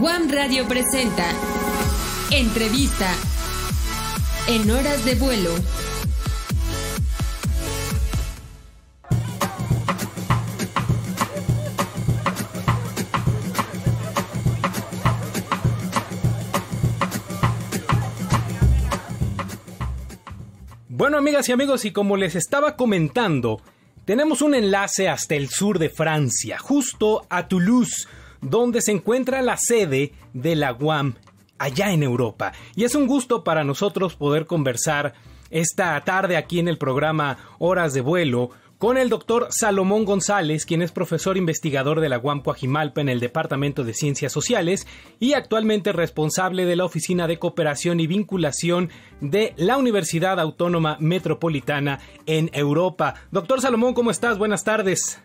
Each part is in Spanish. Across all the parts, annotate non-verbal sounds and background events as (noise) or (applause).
Guam Radio presenta Entrevista en horas de vuelo. Bueno, amigas y amigos, y como les estaba comentando, tenemos un enlace hasta el sur de Francia, justo a Toulouse, donde se encuentra la sede de la UAM allá en Europa. Y es un gusto para nosotros poder conversar esta tarde aquí en el programa Horas de Vuelo con el doctor Salomón González, quien es profesor investigador de la UAM Coajimalpa en el Departamento de Ciencias Sociales y actualmente responsable de la Oficina de Cooperación y Vinculación de la Universidad Autónoma Metropolitana en Europa. Doctor Salomón, ¿cómo estás? Buenas tardes.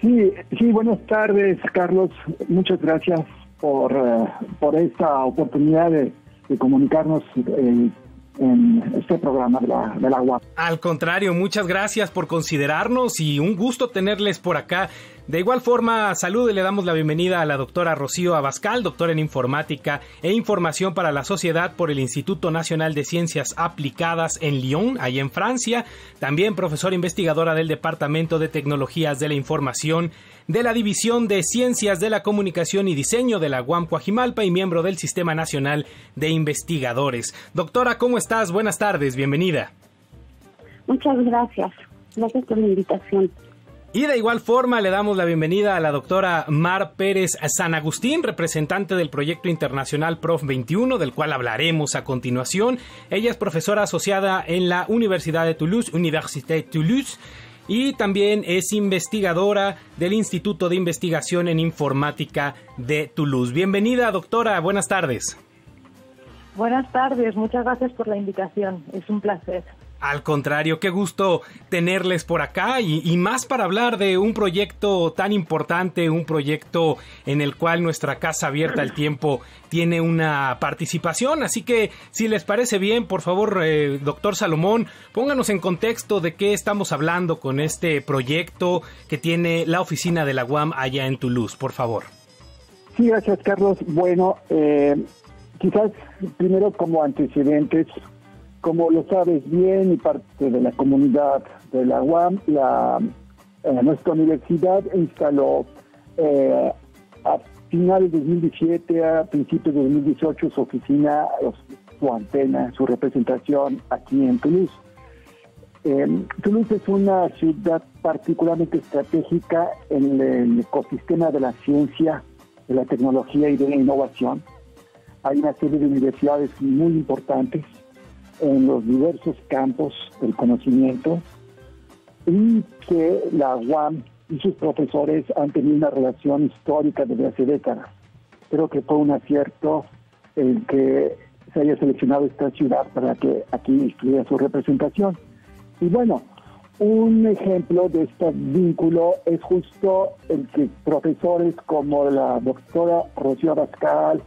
Sí, sí, buenas tardes, Carlos. Muchas gracias por, eh, por esta oportunidad de, comunicarnos eh, en este programa de la, de la Al contrario, muchas gracias por considerarnos y un gusto tenerles por acá. De igual forma, salud y le damos la bienvenida a la doctora Rocío Abascal, doctora en informática e información para la sociedad por el Instituto Nacional de Ciencias Aplicadas en Lyon, ahí en Francia. También profesora investigadora del Departamento de Tecnologías de la Información de la División de Ciencias de la Comunicación y Diseño de la UAM Coajimalpa y miembro del Sistema Nacional de Investigadores. Doctora, ¿cómo estás? Buenas tardes, bienvenida. Muchas gracias. Gracias por la invitación. Y de igual forma le damos la bienvenida a la doctora Mar Pérez San Agustín, representante del proyecto internacional Prof 21, del cual hablaremos a continuación. Ella es profesora asociada en la Universidad de Toulouse, Université Toulouse, y también es investigadora del Instituto de Investigación en Informática de Toulouse. Bienvenida, doctora. Buenas tardes. Buenas tardes. Muchas gracias por la invitación. Es un placer. Al contrario, qué gusto tenerles por acá y, más para hablar de un proyecto tan importante, un proyecto en el cual nuestra Casa Abierta al Tiempo tiene una participación. Así que, si les parece bien, por favor, eh, doctor Salomón, pónganos en contexto de qué estamos hablando con este proyecto que tiene la oficina de la UAM allá en Toulouse, por favor. Sí, gracias, Carlos. Bueno, eh, quizás primero como antecedentes como lo sabes bien y parte de la comunidad de la UAM, eh, nuestra universidad instaló eh, a finales de 2017, a principios de 2018, su oficina, su antena, su representación aquí en Toulouse. Eh, Toulouse es una ciudad particularmente estratégica en el ecosistema de la ciencia, de la tecnología y de la innovación. Hay una serie de universidades muy importantes en los diversos campos del conocimiento y que la UAM y sus profesores han tenido una relación histórica desde hace décadas. Creo que fue un acierto el que se haya seleccionado esta ciudad para que aquí estuviera su representación. Y bueno, un ejemplo de este vínculo es justo el que profesores como la doctora Rocío Abascal,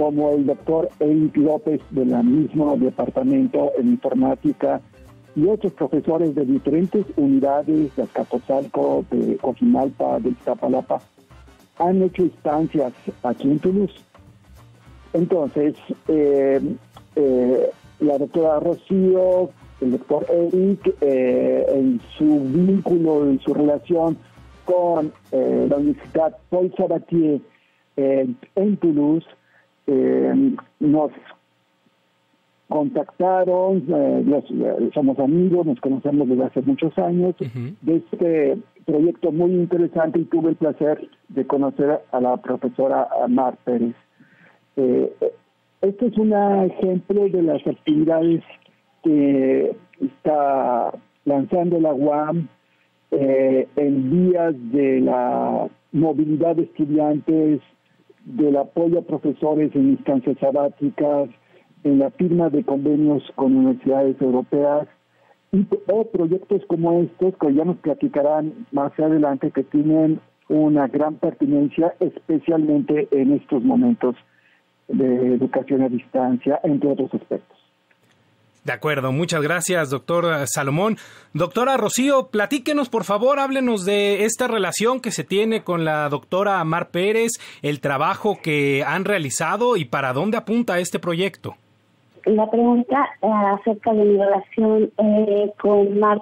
como el doctor Eric López del mismo departamento en informática y otros profesores de diferentes unidades de Azcapotzalco, de Cojimalpa, de Iztapalapa, han hecho instancias aquí en Toulouse. Entonces, eh, eh, la doctora Rocío, el doctor Eric, eh, en su vínculo, en su relación con la Universidad Paul Sabatier en Toulouse, eh, nos contactaron, eh, eh, somos amigos, nos conocemos desde hace muchos años, de este proyecto muy interesante y tuve el placer de conocer a la profesora Mar Pérez. este es un ejemplo de las actividades que está lanzando la UAM en vías de la movilidad de estudiantes, del apoyo a profesores en instancias sabáticas, en la firma de convenios con universidades europeas y o proyectos como estos que ya nos platicarán más adelante que tienen una gran pertinencia especialmente en estos momentos de educación a distancia, entre otros aspectos. De acuerdo, muchas gracias, doctor Salomón. Doctora Rocío, platíquenos, por favor, háblenos de esta relación que se tiene con la doctora Mar Pérez, el trabajo que han realizado y para dónde apunta este proyecto. La pregunta eh, acerca de mi relación eh, con Mar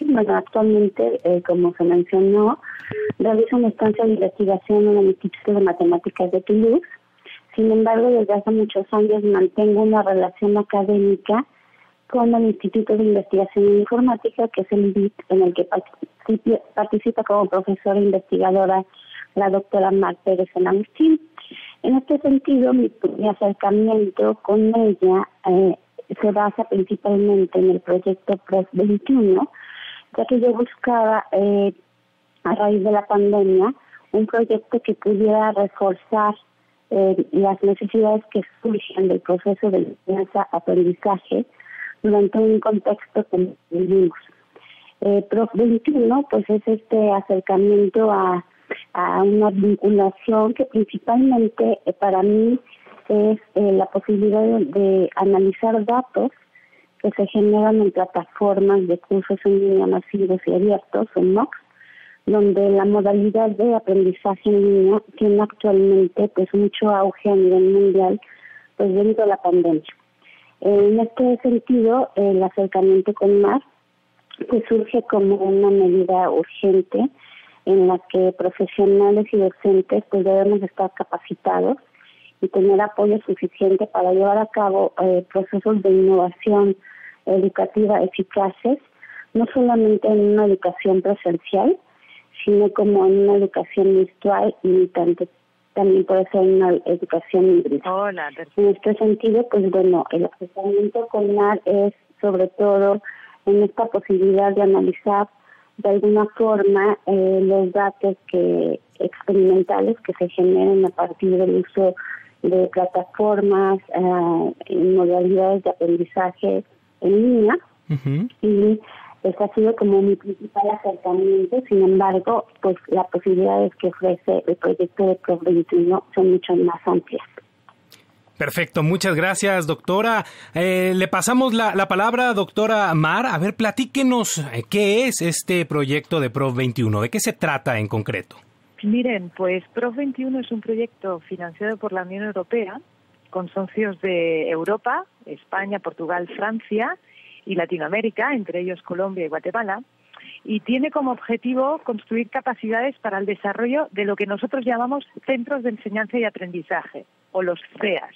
bueno, actualmente, eh, como se mencionó, realizo una estancia de investigación en el Instituto de Matemáticas de Toulouse sin embargo, desde hace muchos años mantengo una relación académica con el Instituto de Investigación en Informática, que es el BIT, en el que participa, como profesora investigadora la doctora Mar Pérez en Agustín. En este sentido, mi, acercamiento con ella eh, se basa principalmente en el proyecto PRES 21, ya que yo buscaba, eh, a raíz de la pandemia, un proyecto que pudiera reforzar eh, las necesidades que surgen del proceso de enseñanza-aprendizaje durante un contexto como vivimos. Eh, Prof 21 pues es este acercamiento a, a una vinculación que principalmente eh, para mí es eh, la posibilidad de, analizar datos que se generan en plataformas de cursos en línea masivos y abiertos, en MOOCs, donde la modalidad de aprendizaje en línea tiene actualmente pues mucho auge a nivel mundial pues debido a la pandemia. En este sentido, el acercamiento con MAR pues surge como una medida urgente en la que profesionales y docentes pues debemos estar capacitados y tener apoyo suficiente para llevar a cabo eh, procesos de innovación educativa eficaces, no solamente en una educación presencial, sino como en una educación virtual y tanto también puede ser una educación híbrida. en este sentido, pues bueno, el acercamiento con MAR es sobre todo en esta posibilidad de analizar de alguna forma eh, los datos que experimentales que se generen a partir del uso de plataformas eh, en modalidades de aprendizaje en línea. Y ese ha sido como mi principal acercamiento, sin embargo, pues las posibilidades que ofrece el proyecto de Pro 21 son mucho más amplias. Perfecto, muchas gracias, doctora. Eh, le pasamos la, la, palabra, doctora Mar. A ver, platíquenos eh, qué es este proyecto de Pro 21, de qué se trata en concreto. Miren, pues Pro 21 es un proyecto financiado por la Unión Europea con socios de Europa, España, Portugal, Francia y Latinoamérica, entre ellos Colombia y Guatemala, y tiene como objetivo construir capacidades para el desarrollo de lo que nosotros llamamos centros de enseñanza y aprendizaje, o los CEAS,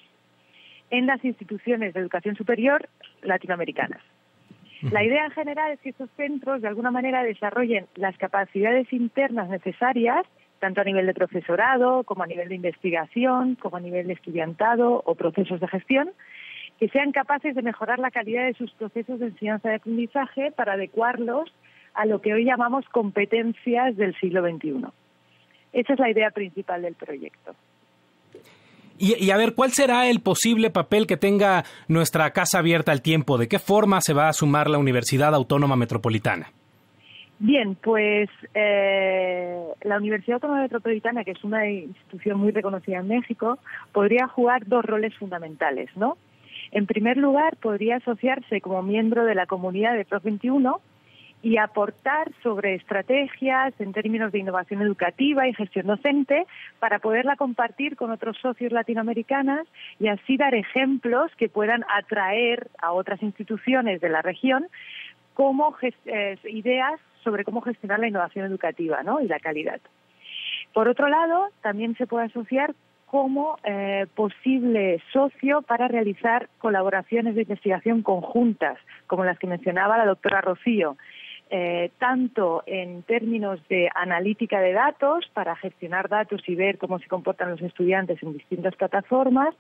en las instituciones de educación superior latinoamericanas. La idea en general es que estos centros de alguna manera desarrollen las capacidades internas necesarias, tanto a nivel de profesorado como a nivel de investigación, como a nivel de estudiantado o procesos de gestión, que sean capaces de mejorar la calidad de sus procesos de enseñanza y aprendizaje para adecuarlos a lo que hoy llamamos competencias del siglo XXI. Esa es la idea principal del proyecto. Y, a ver, ¿cuál será el posible papel que tenga nuestra Casa Abierta al Tiempo? ¿De qué forma se va a sumar la Universidad Autónoma Metropolitana? Bien, pues eh, la Universidad Autónoma Metropolitana, que es una institución muy reconocida en México, podría jugar dos roles fundamentales, ¿no? En primer lugar, podría asociarse como miembro de la comunidad de Prof 21 y aportar sobre estrategias en términos de innovación educativa y gestión docente para poderla compartir con otros socios latinoamericanos y así dar ejemplos que puedan atraer a otras instituciones de la región como eh, ideas sobre cómo gestionar la innovación educativa ¿no? y la calidad. Por otro lado, también se puede asociar como eh, posible socio para realizar colaboraciones de investigación conjuntas, como las que mencionaba la doctora Rocío, eh, tanto en términos de analítica de datos para gestionar datos y ver cómo se comportan los estudiantes en distintas plataformas,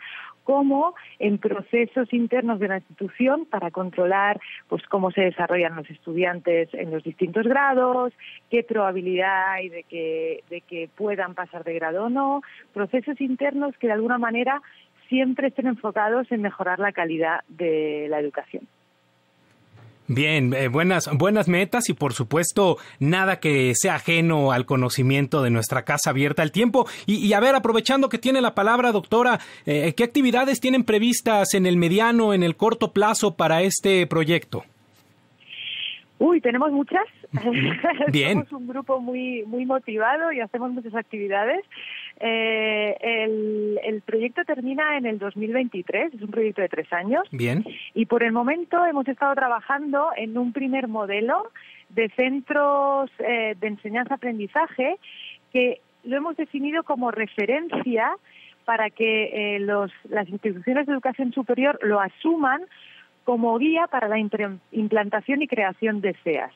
como en procesos internos de la institución para controlar pues cómo se desarrollan los estudiantes en los distintos grados, qué probabilidad hay de que, de que puedan pasar de grado o no, procesos internos que de alguna manera siempre estén enfocados en mejorar la calidad de la educación. Bien, eh, buenas, buenas metas y por supuesto nada que sea ajeno al conocimiento de nuestra casa abierta al tiempo. Y, a ver, aprovechando que tiene la palabra, doctora, eh, ¿qué actividades tienen previstas en el mediano, en el corto plazo para este proyecto? Uy, tenemos muchas. Bien. (laughs) Somos un grupo muy muy motivado y hacemos muchas actividades. Eh, el, proyecto termina en el 2023, es un proyecto de tres años. Bien. Y por el momento hemos estado trabajando en un primer modelo de centros eh, de enseñanza-aprendizaje que lo hemos definido como referencia para que eh, los, las instituciones de educación superior lo asuman como guía para la implantación y creación de CEAS.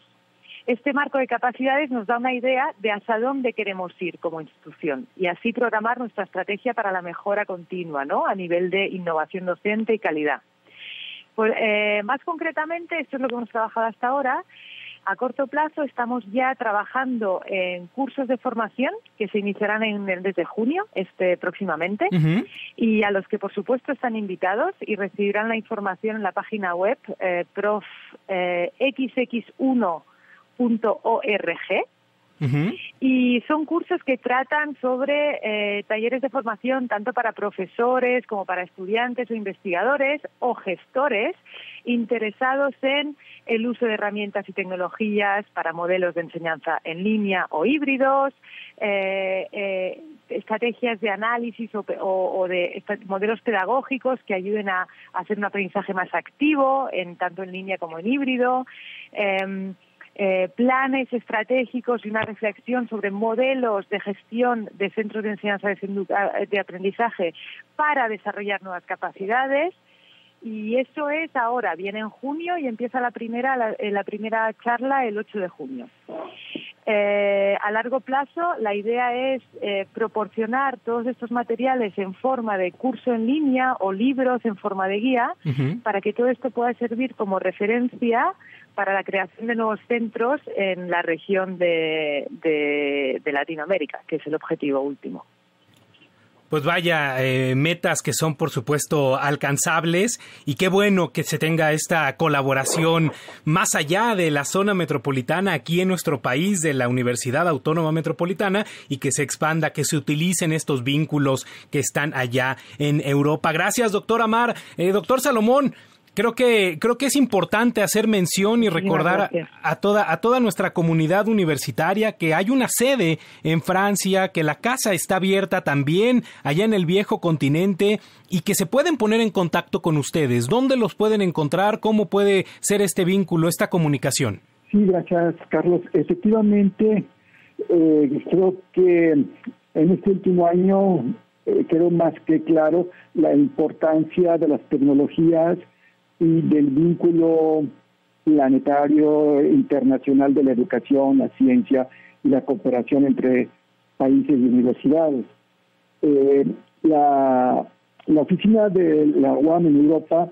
Este marco de capacidades nos da una idea de hasta dónde queremos ir como institución y así programar nuestra estrategia para la mejora continua, ¿no? A nivel de innovación docente y calidad. Pues, eh, más concretamente, esto es lo que hemos trabajado hasta ahora, a corto plazo estamos ya trabajando en cursos de formación que se iniciarán en el mes de junio, este próximamente, y a los que por supuesto están invitados y recibirán la información en la página web eh, profxx1.org. Y son cursos que tratan sobre eh, talleres de formación tanto para profesores como para estudiantes o investigadores o gestores interesados en el uso de herramientas y tecnologías para modelos de enseñanza en línea o híbridos, eh, eh, estrategias de análisis o, de modelos pedagógicos que ayuden a, hacer un aprendizaje más activo, en tanto en línea como en híbrido. Eh, planes estratégicos y una reflexión sobre modelos de gestión de centros de enseñanza de aprendizaje para desarrollar nuevas capacidades y eso es ahora, viene en junio y empieza la primera, la, eh, primera charla el 8 de junio. Eh, a largo plazo, la idea es eh, proporcionar todos estos materiales en forma de curso en línea o libros en forma de guía para que todo esto pueda servir como referencia para la creación de nuevos centros en la región de Latinoamérica, que es el objetivo último. Pues vaya, eh, metas que son por supuesto alcanzables y qué bueno que se tenga esta colaboración más allá de la zona metropolitana aquí en nuestro país, de la Universidad Autónoma Metropolitana y que se expanda, que se utilicen estos vínculos que están allá en Europa. Gracias, doctor Amar. Eh, doctor Salomón, creo que creo que es importante hacer mención y recordar a, toda a toda nuestra comunidad universitaria que hay una sede en Francia, que la casa está abierta también allá en el viejo continente y que se pueden poner en contacto con ustedes. ¿Dónde los pueden encontrar? ¿Cómo puede ser este vínculo, esta comunicación? Sí, gracias, Carlos. Efectivamente, eh, creo que en este último año eh, quedó más que claro la importancia de las tecnologías y del vínculo planetario internacional de la educación, la ciencia y la cooperación entre países y universidades. Eh, la, oficina de la UAM en Europa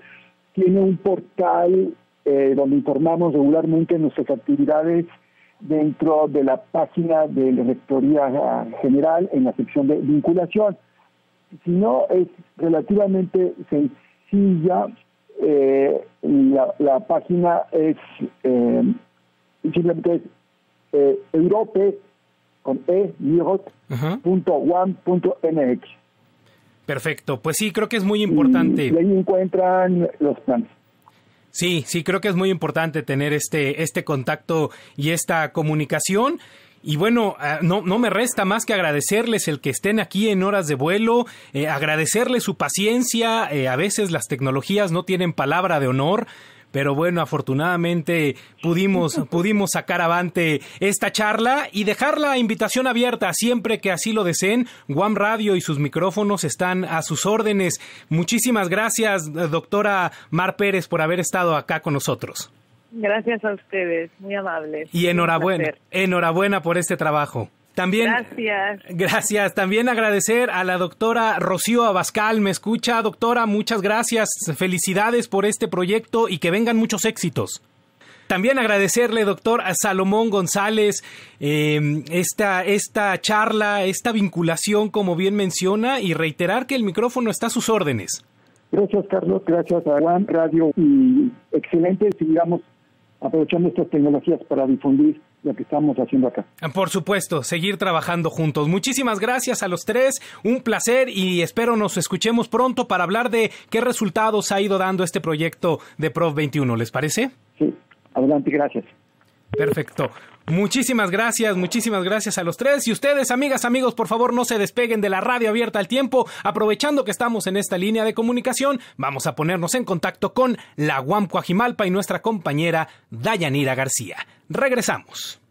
tiene un portal eh, donde informamos regularmente nuestras actividades dentro de la página de la Rectoría General en la sección de vinculación. Si no, es relativamente sencilla eh, la, página es eh, simplemente es eh, europe con e punto punto Perfecto, pues sí, creo que es muy importante. Y, ahí encuentran los planes. Sí, sí, creo que es muy importante tener este, este contacto y esta comunicación. Y bueno, ah, no, no me resta más que agradecerles el que estén aquí en horas de vuelo, eh, agradecerles su paciencia, eh, a veces las tecnologías no tienen palabra de honor, pero bueno, afortunadamente pudimos, (laughs) pudimos sacar avante esta charla y dejar la invitación abierta siempre que así lo deseen. Guam Radio y sus micrófonos están a sus órdenes. Muchísimas gracias, doctora Mar Pérez, por haber estado acá con nosotros. Gracias a ustedes, muy amables. Y enhorabuena, enhorabuena por este trabajo. También, gracias. Gracias. También agradecer a la doctora Rocío Abascal. Me escucha, doctora. Muchas gracias. Felicidades por este proyecto y que vengan muchos éxitos. También agradecerle, doctor, a Salomón González, em, esta, esta charla, esta vinculación, como bien menciona, y reiterar que el micrófono está a sus órdenes. Gracias, Carlos. Gracias a Juan Radio y excelente. Sigamos aprovechando estas tecnologías para difundir lo que estamos haciendo acá. Por supuesto, seguir trabajando juntos. Muchísimas gracias a los tres, un placer y espero nos escuchemos pronto para hablar de qué resultados ha ido dando este proyecto de Prof 21, ¿les parece? Sí, adelante, gracias. Perfecto. Muchísimas gracias, muchísimas gracias a los tres. Y ustedes, amigas, amigos, por favor no se despeguen de la radio abierta al tiempo. Aprovechando que estamos en esta línea de comunicación, vamos a ponernos en contacto con la UAM Coajimalpa y nuestra compañera Dayanira García. Regresamos.